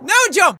No jump!